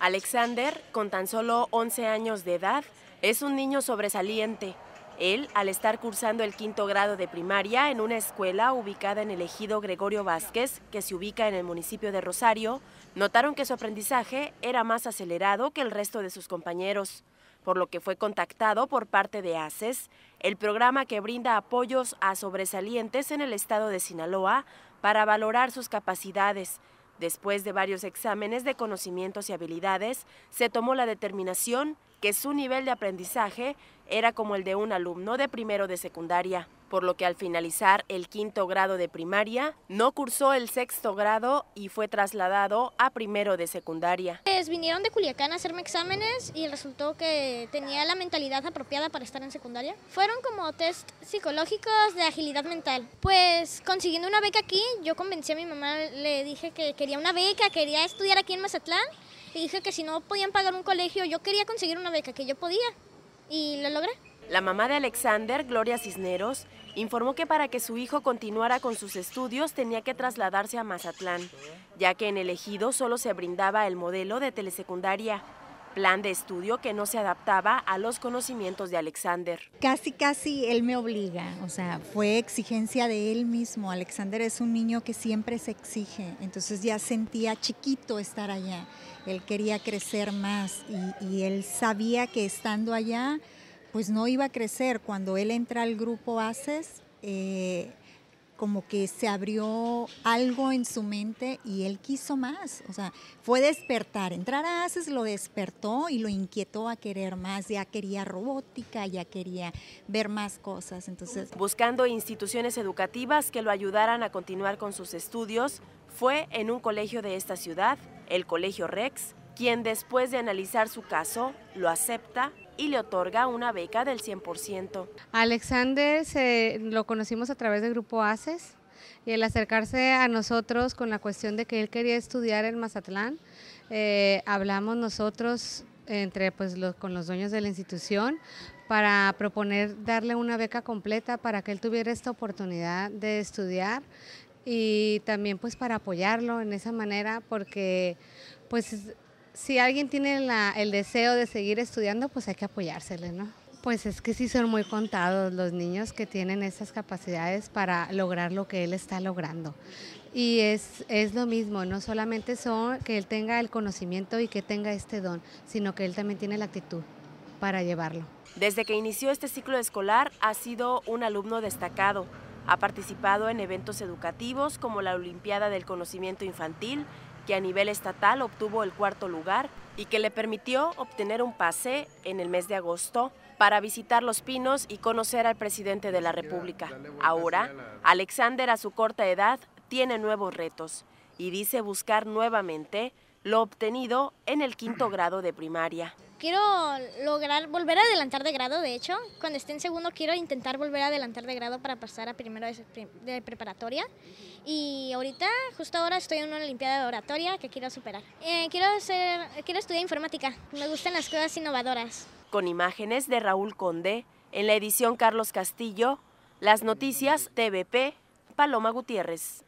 Alexander, con tan solo 11 años de edad, es un niño sobresaliente. Él, al estar cursando el quinto grado de primaria en una escuela ubicada en el ejido Gregorio Vázquez, que se ubica en el municipio de Rosario, notaron que su aprendizaje era más acelerado que el resto de sus compañeros, por lo que fue contactado por parte de ACES, el programa que brinda apoyos a sobresalientes en el estado de Sinaloa, para valorar sus capacidades. Después de varios exámenes de conocimientos y habilidades, se tomó la determinación que su nivel de aprendizaje era como el de un alumno de primero de secundaria, por lo que al finalizar el quinto grado de primaria, no cursó el sexto grado y fue trasladado a primero de secundaria. Pues vinieron de Culiacán a hacerme exámenes y resultó que tenía la mentalidad apropiada para estar en secundaria. Fueron como test psicológicos de agilidad mental. Pues consiguiendo una beca aquí, yo convencí a mi mamá, le dije que quería una beca, quería estudiar aquí en Mazatlán y dije que si no podían pagar un colegio, yo quería conseguir una beca, que yo podía. Y lo logré. La mamá de Alexander, Gloria Cisneros, informó que para que su hijo continuara con sus estudios tenía que trasladarse a Mazatlán, ya que en el ejido solo se brindaba el modelo de telesecundaria, plan de estudio que no se adaptaba a los conocimientos de Alexander. Casi, casi él me obliga, o sea, fue exigencia de él mismo. Alexander es un niño que siempre se exige, entonces ya sentía chiquito estar allá, él quería crecer más y, él sabía que estando allá, pues no iba a crecer. Cuando él entra al grupo ACES, eh, como que se abrió algo en su mente y él quiso más. O sea, fue despertar. Entrar a ACES lo despertó y lo inquietó a querer más. Ya quería robótica, ya quería ver más cosas. Entonces, buscando instituciones educativas que lo ayudaran a continuar con sus estudios, fue en un colegio de esta ciudad, el Colegio Rex, quien después de analizar su caso lo acepta y le otorga una beca del 100%. Alexander se, lo conocimos a través del grupo ACES y el acercarse a nosotros con la cuestión de que él quería estudiar en Mazatlán, eh, hablamos nosotros entre pues con los dueños de la institución para proponer darle una beca completa para que él tuviera esta oportunidad de estudiar y también pues para apoyarlo en esa manera porque pues si alguien tiene el deseo de seguir estudiando, pues hay que apoyársele, ¿no? Pues es que sí son muy contados los niños que tienen esas capacidades para lograr lo que él está logrando. Y es, es lo mismo, no solamente son que él tenga el conocimiento y que tenga este don, sino que él también tiene la actitud para llevarlo. Desde que inició este ciclo escolar ha sido un alumno destacado. Ha participado en eventos educativos como la Olimpiada del Conocimiento Infantil que a nivel estatal obtuvo el cuarto lugar y que le permitió obtener un pase en el mes de agosto para visitar Los Pinos y conocer al presidente de la República. Ahora, Alexander a su corta edad tiene nuevos retos y dice buscar nuevamente lo obtenido en el quinto grado de primaria. Quiero lograr volver a adelantar de grado, de hecho, cuando esté en segundo quiero intentar volver a adelantar de grado para pasar a primero de, preparatoria. Y ahorita, justo ahora estoy en una olimpiada de oratoria que quiero superar. Eh, quiero, hacer, quiero estudiar informática, me gustan las cosas innovadoras. Con imágenes de Raúl Conde, en la edición Carlos Castillo, las noticias TVP, Paloma Gutiérrez.